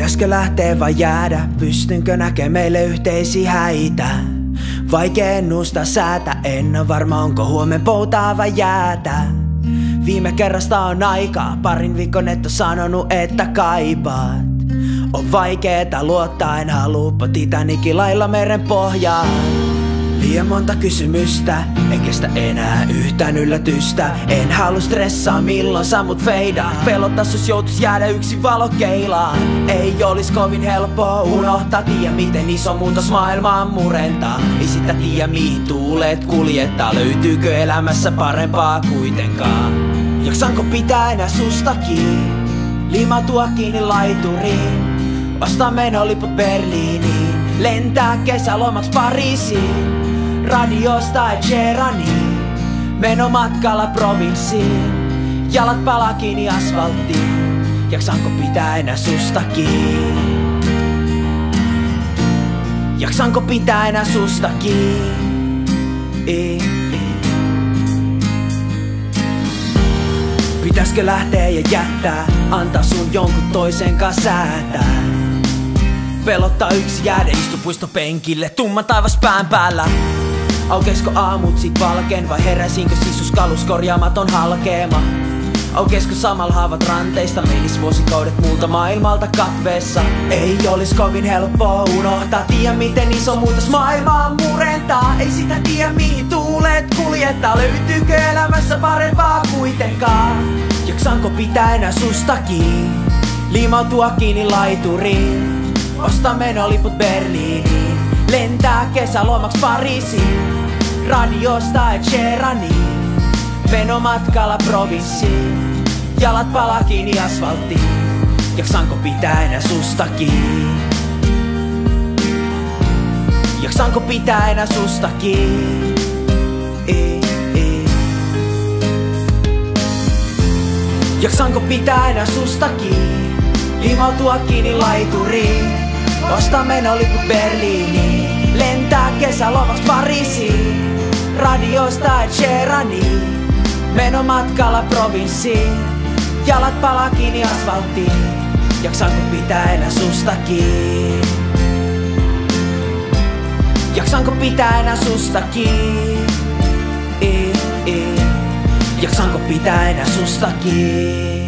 Pitäisikö lähteä vai jäädä? Pystynkö näkee meille yhteisiä häitä? Vaikea ennustaa säätä, en ole varma onko huomen poutaa vai jäätä. Viime kerrasta on aikaa, parin viikon et on sanonut, että kaipaat. On vaikeeta luottaa, en halua Titanikin lailla meren pohjaan. Liian monta kysymystä, en kestä enää yhtään yllätystä. En halua stressaa milloin sä mut feidaa. Pelottas jos joutus jäädä yksi valokeilaan Ei olis kovin helppoa unohtaa. Tiedä miten iso muutos maailmaan murentaa. Ei sitä tiedä mihin tuulet kuljettaa. Löytyykö elämässä parempaa kuitenkaan? Jaksanko pitää enää susta kiinni Limatua kiinni laituriin. Ostaa menoliput Berliiniin Lentää kesälomaks Pariisiin radiosta Gerani. Meno matkalla provinssiin, jalat palaa kiinni asfalttiin. Jaksanko pitää enää susta kiinni? Jaksanko pitää enää susta kiinni? Pitäisikö lähteä ja jättää, antaa sun jonkun toisen kanssa säätää? Pelottaa yksi jäädä istu penkille, tumma taivas pään päällä. Aukeisko aamut sit valkeen vai heräsinkö sisus kalus korjaamaton halkeema? Aukeisko samalla haavat ranteista menis vuosikaudet muulta maailmalta katveessa? Ei olis kovin helppoa unohtaa Tiedä miten iso muutos maailmaa murentaa. Ei sitä tiedä mihin tuulet kuljettaa Löytyykö elämässä parempaa kuitenkaan? Jaksanko pitää enää susta kiinni Liimautua kiinni laituriin Osta menoliput Berliiniin Lentää kesälomaks Pariisiin radiosta Cherani. Meno matkalla provinssiin, jalat palaa kiinni asfalttiin. Jaksanko pitää enää susta kiinni? Jaksanko pitää enää susta kiinni? Jaksanko pitää enää susta kiinni? Limautua kiinni laituriin. Osta menoliput Berliiniin. Lentää kesälomaks Pariisiin radiosta Cherani. Meno matkalla provinssiin, jalat palaa kiinni asfalttiin. Jaksanko pitää enää kiinni? Jaksanko pitää enää susta kiinni? Jaksanko pitää enää susta kiinni?